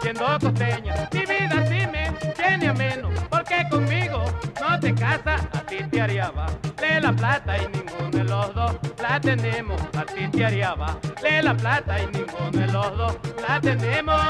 siendo costeña. Mi vida sí me tiene ameno, porque conmigo no te casas, a ti te haría Le la plata y ninguno de los dos la tenemos, a ti te haría Le la plata y ninguno de los dos la tenemos.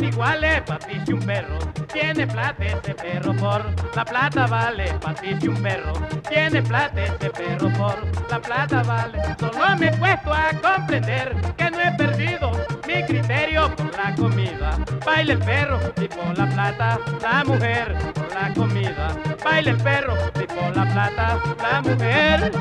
iguales, patricio si un perro, tiene plata este perro por la plata vale, patricio si un perro, tiene plata este perro por la plata vale. Solo me he puesto a comprender que no he perdido mi criterio por la comida. Baila el perro y por la plata, la mujer por la comida. Baila el perro y por la plata, la mujer.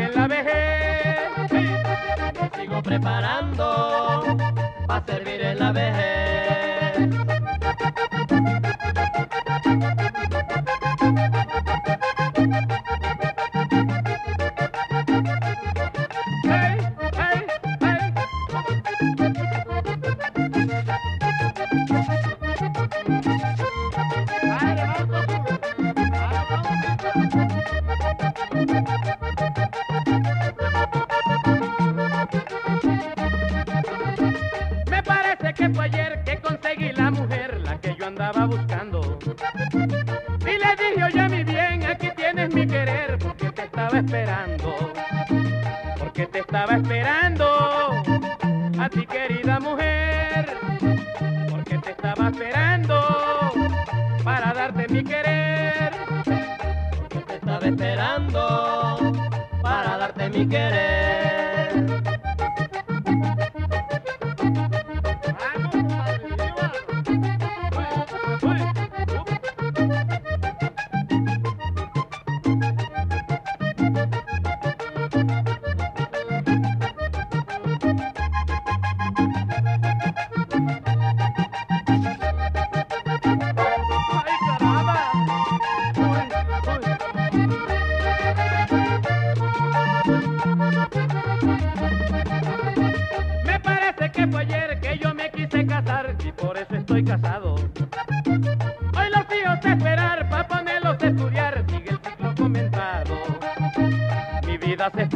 en la vejez. Sigo preparando para servir en la vejez.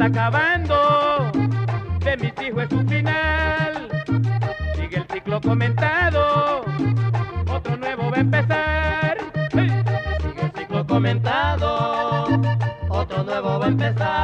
acabando, de mis hijos es su final. Sigue el ciclo comentado, otro nuevo va a empezar. Sigue el ciclo comentado, otro nuevo va a empezar.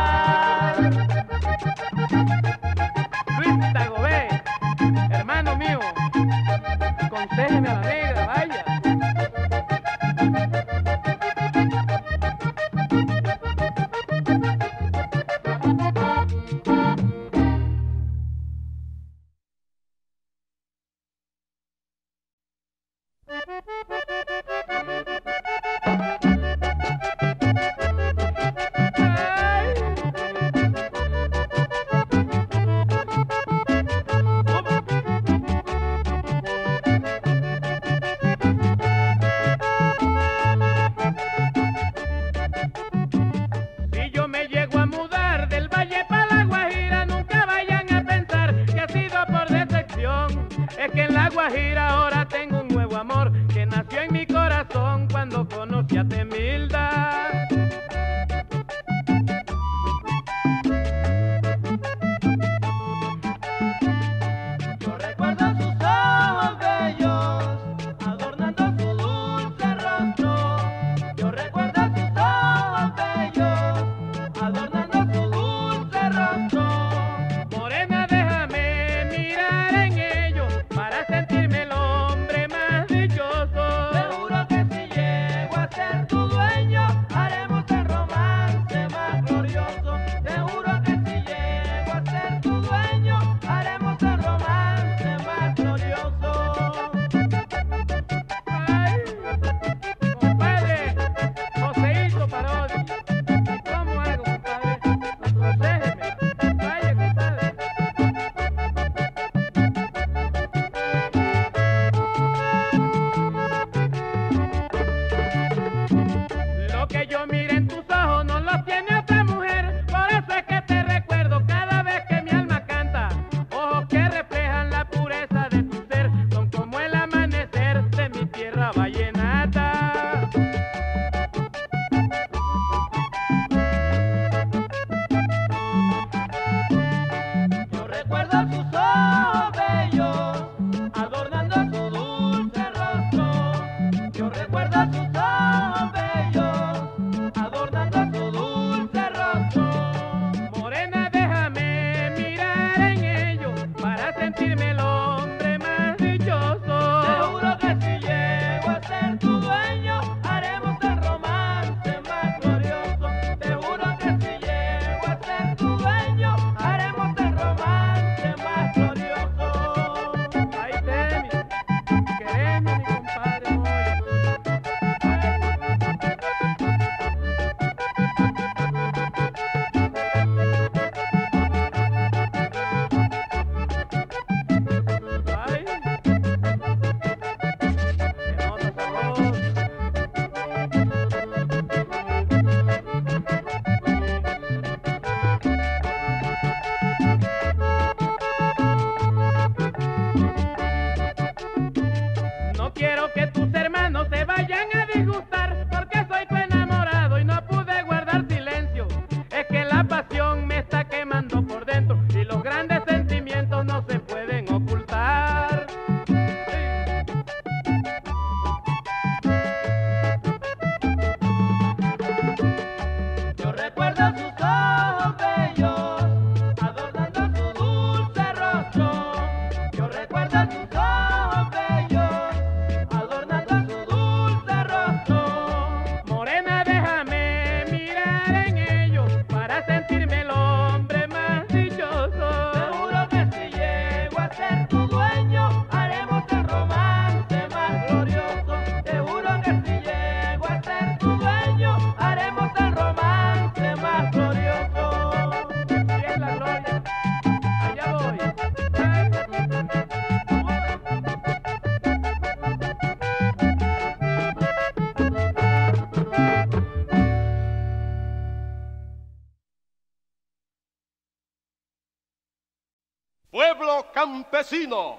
vecino,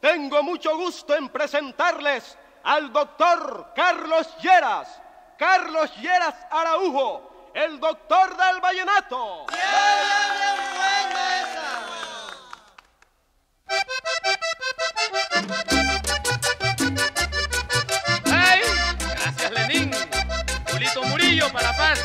tengo mucho gusto en presentarles al doctor Carlos Lleras, Carlos Lleras Araujo, el doctor del vallenato. Gracias, Lenín. Murillo para paz.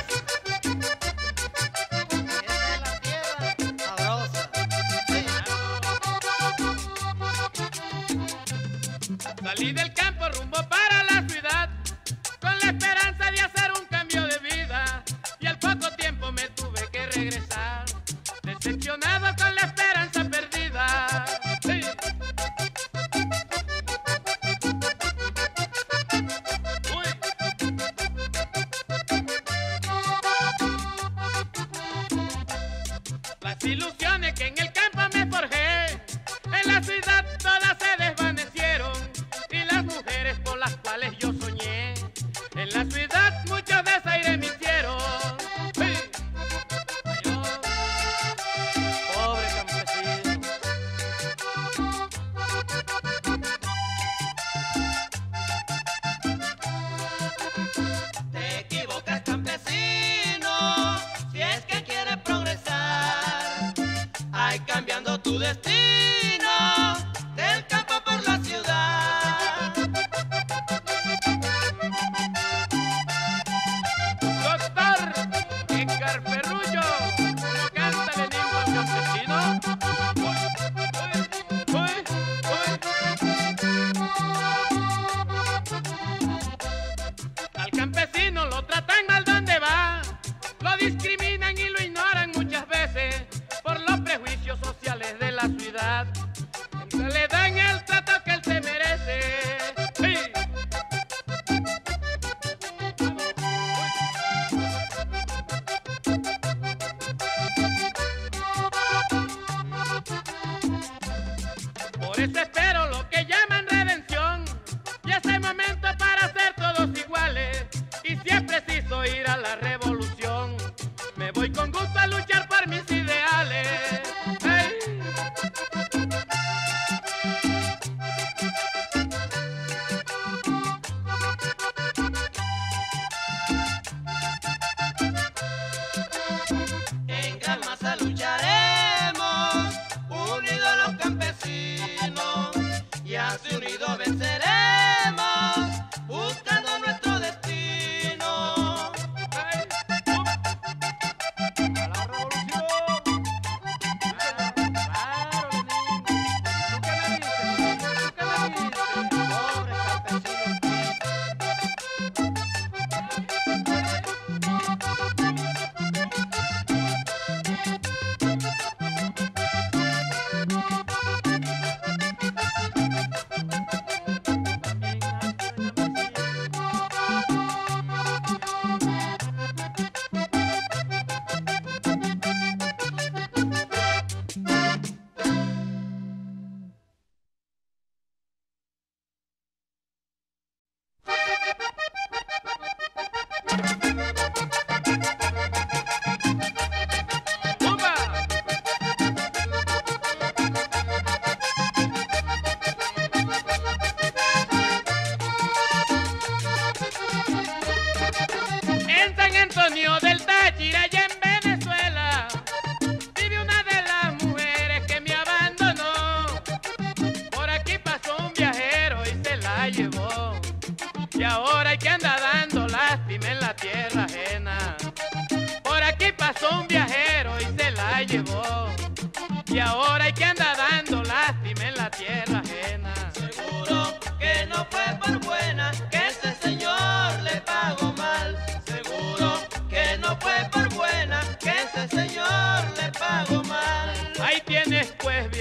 salí del Por eso espero lo que llaman redención. Y es el momento para ser todos iguales. Y si es preciso ir a la revolución, me voy con gusto a luchar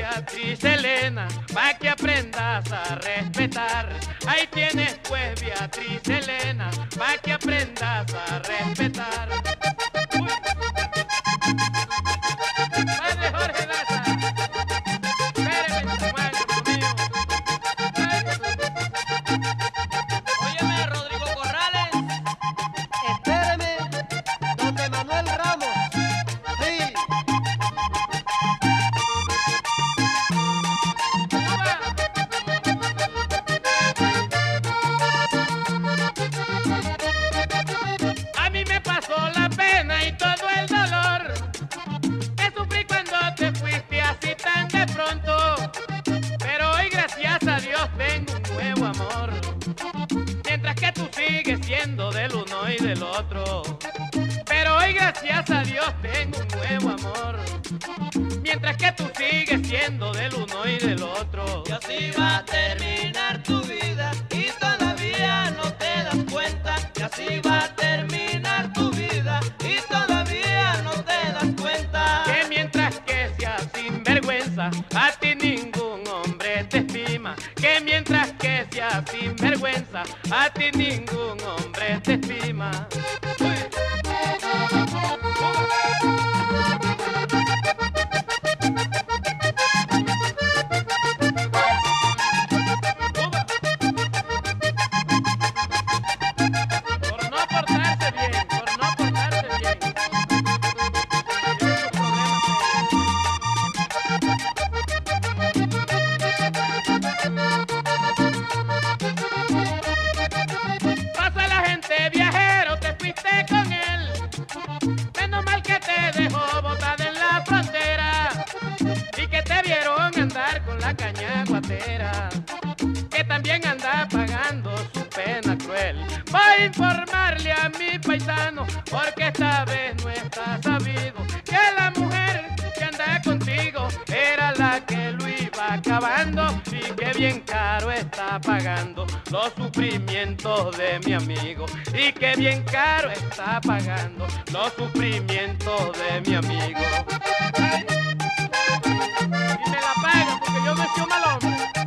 Beatriz Elena, pa' que aprendas a respetar. Ahí tienes pues Beatriz Elena, pa' que aprendas a respetar. ningún hombre. mi paisano, porque esta vez no está sabido que la mujer que andaba contigo era la que lo iba acabando y que bien caro está pagando los sufrimientos de mi amigo y que bien caro está pagando los sufrimientos de mi amigo. Y me la paga porque yo me fui mal hombre.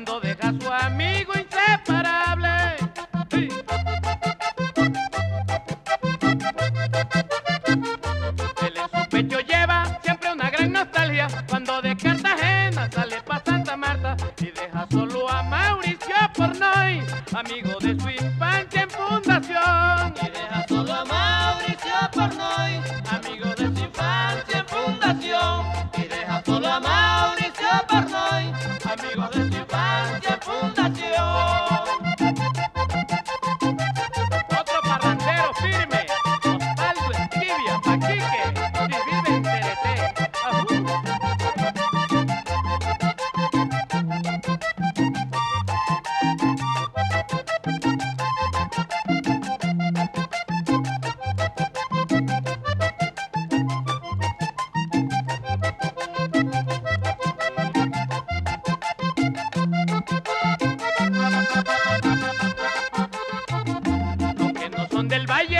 hablando de del valle.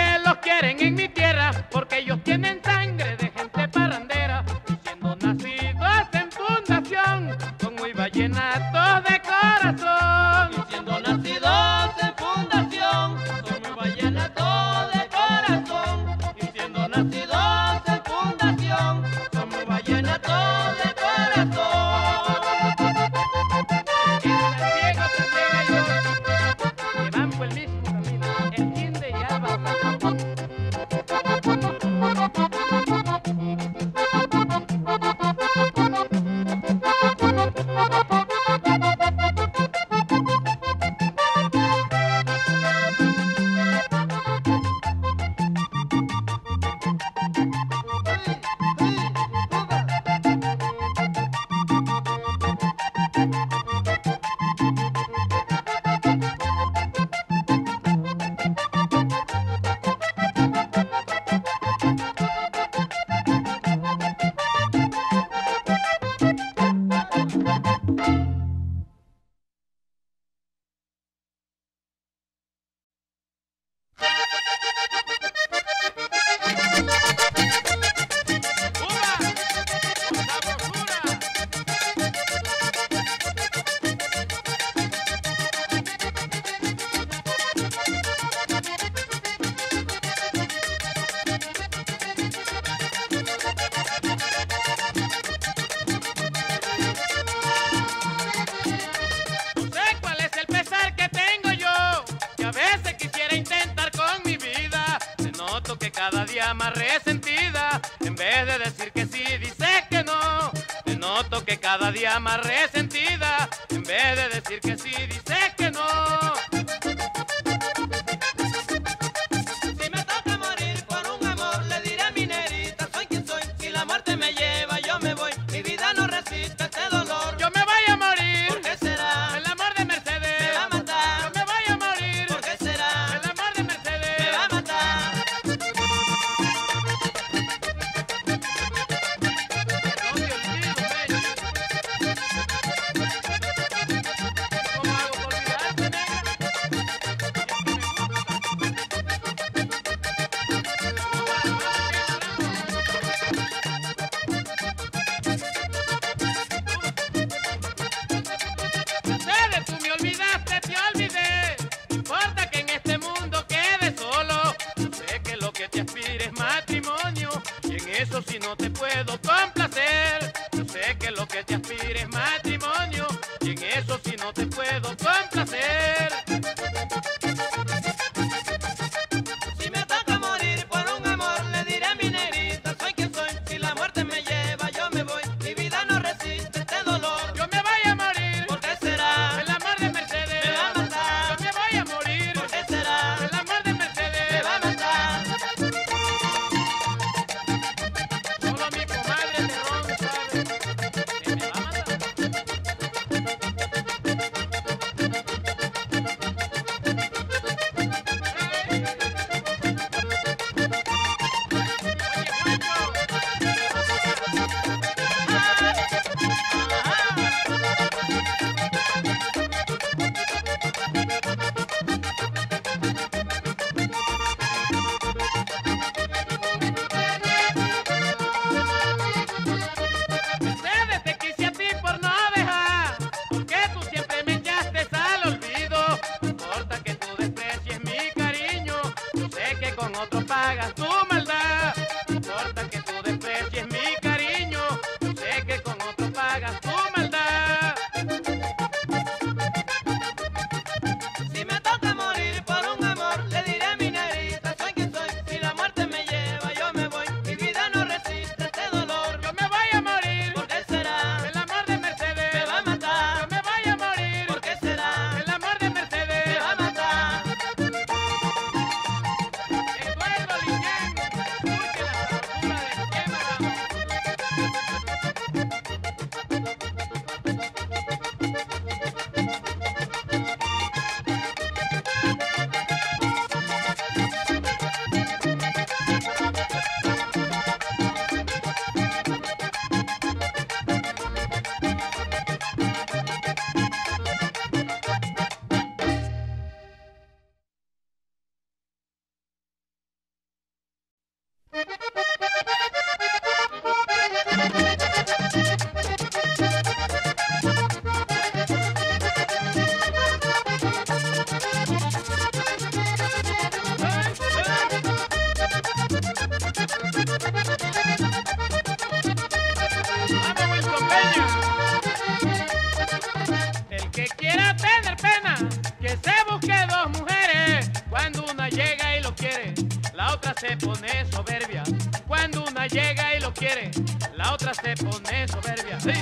otra se pone soberbia. Cuando una llega y lo quiere, la otra se pone soberbia. Sí.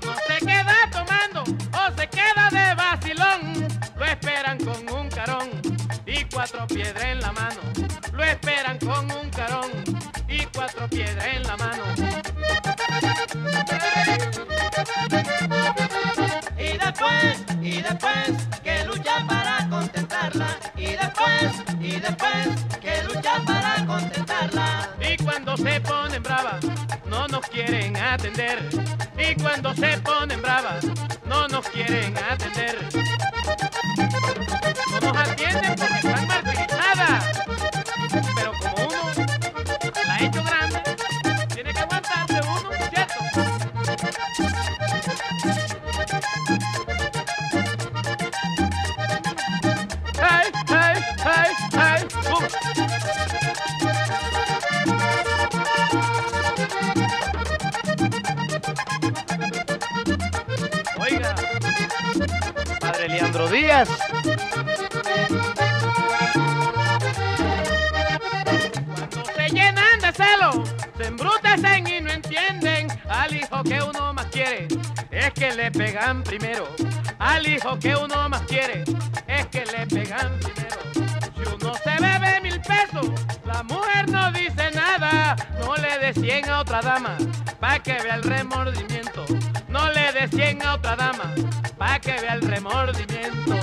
Uno se queda tomando o se queda de vacilón. Lo esperan con un carón y cuatro piedras en la mano. Lo esperan con un carón y cuatro piedras en la mano. y después, y después que luchar para contentarla. Y cuando se ponen bravas, no nos quieren atender. Y cuando se ponen bravas, no nos quieren atender. Cuando se llenan de celo, se embrutecen y no entienden al hijo que uno más quiere. Es que le pegan primero. Al hijo que uno más quiere, es que le pegan primero. Si uno se bebe mil pesos, la mujer no dice nada. No le decían a otra dama, pa' que vea el remordimiento. No le dé cien a otra dama, pa' que vea el remordimiento.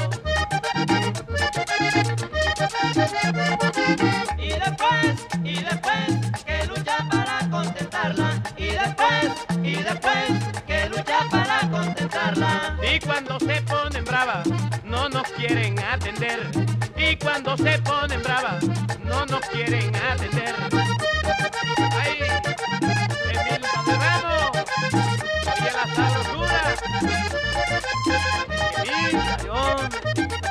Y después, y después, que lucha para contentarla. Y después, y después, que lucha para contentarla. Y cuando se ponen bravas, no nos quieren atender. Y cuando se ponen bravas, no nos quieren atender. La sabrosura. Qué hombre.